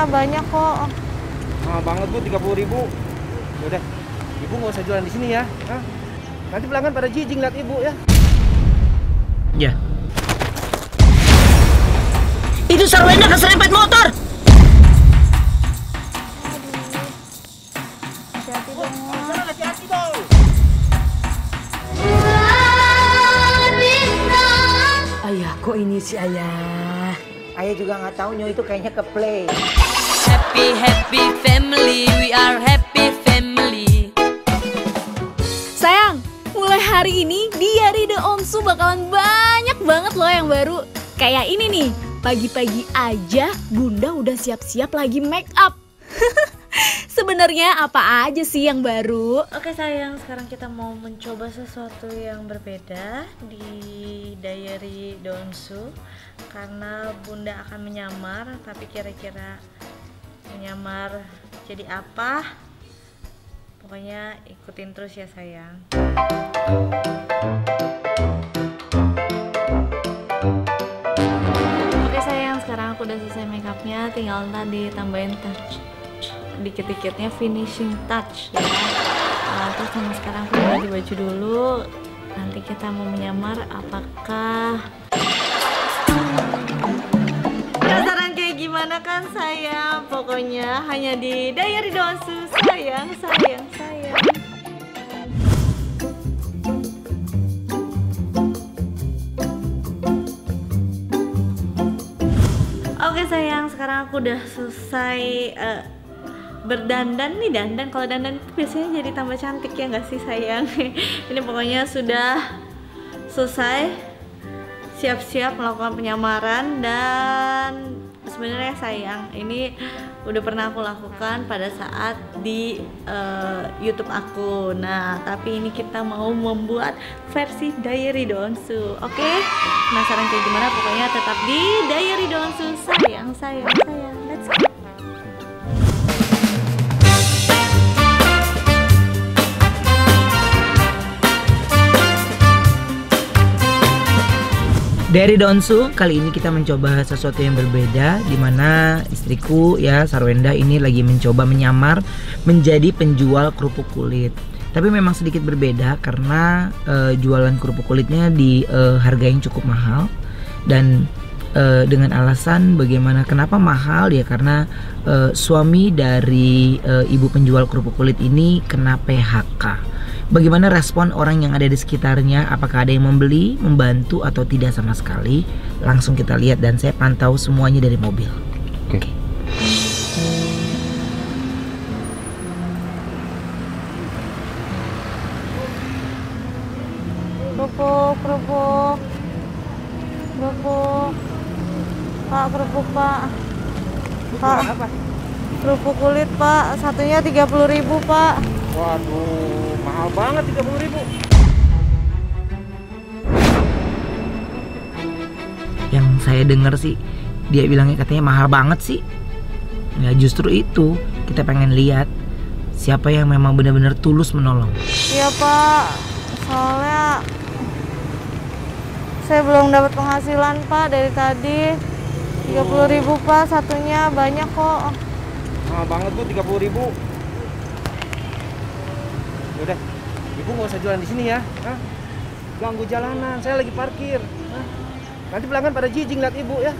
Banyak kok. Mahal banget bu, 30 ribu. Udah, ibu nggak usah jualan di sini ya. Hah? Nanti pelanggan pada jijing lihat ibu ya. Ya. Itu Sarwenda keserempet motor. Hati-hati dong. Hati-hati dong. Ayah, kok ini sih ayah? Ayah juga nggak tahu nyo itu kayaknya ke play. Happy happy family, we are happy family. Sayang, mulai hari ini Diary The Onsu bakalan banyak banget loh yang baru. Kayak ini nih, pagi-pagi aja Bunda udah siap-siap lagi make up. Sebenarnya apa aja sih yang baru? Oke sayang, sekarang kita mau mencoba sesuatu yang berbeda di Diary Donsu Karena bunda akan menyamar, tapi kira-kira menyamar jadi apa? Pokoknya ikutin terus ya sayang Oke sayang, sekarang aku udah selesai makeupnya, tinggal tadi tambahin touch dikit-dikitnya finishing touch ya. Nah, terus sama sekarang aku ganti baju dulu. Nanti kita mau menyamar apakah Gimana kan sayang? Pokoknya hanya di Diary Donsu sayang, sayang, sayang. Oke sayang, sekarang aku udah selesai eh, berdandan nih dandan. Kalau dandan itu biasanya jadi tambah cantik ya nggak sih sayang? Ini pokoknya sudah selesai, siap-siap melakukan penyamaran dan sebenarnya sayang ini udah pernah aku lakukan pada saat di eh, YouTube aku. Nah, tapi ini kita mau membuat versi Diary Donsu. Oke? Penasaran kayak gimana? Pokoknya tetap di Diary Donsu. Sayang, sayang, sayang. Dari Donsu, kali ini kita mencoba sesuatu yang berbeda di mana istriku ya Sarwenda ini lagi mencoba menyamar menjadi penjual kerupuk kulit. Tapi memang sedikit berbeda karena eh, jualan kerupuk kulitnya di eh, harga yang cukup mahal dan eh, dengan alasan bagaimana kenapa mahal ya karena eh, suami dari eh, ibu penjual kerupuk kulit ini kena PHK. Bagaimana respon orang yang ada di sekitarnya? Apakah ada yang membeli, membantu atau tidak sama sekali? Langsung kita lihat dan saya pantau semuanya dari mobil. Oke. Kerupuk, kerupuk. Kerupuk. Pak, kerupuk, Pak. Pak, Apa? kerupuk kulit, Pak. Satunya 30.000, Pak. Waduh, mahal banget 30 ribu. Yang saya dengar sih dia bilangnya katanya mahal banget sih. Ya justru itu kita pengen lihat siapa yang memang benar-benar tulus menolong. Iya, Pak. Soalnya saya belum dapat penghasilan, Pak, dari tadi. 30.000, Pak. Satunya banyak kok. Mahal banget bu, 30 ribu. Udah, ibu nggak usah jualan di sini ya. Hah? Ganggu jalanan, saya lagi parkir. Hah? Nanti pelanggan pada jijing lihat ibu ya.